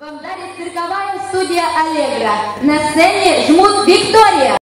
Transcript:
Вам дарит цирковая студия «Аллегра». На сцене жмут Виктория.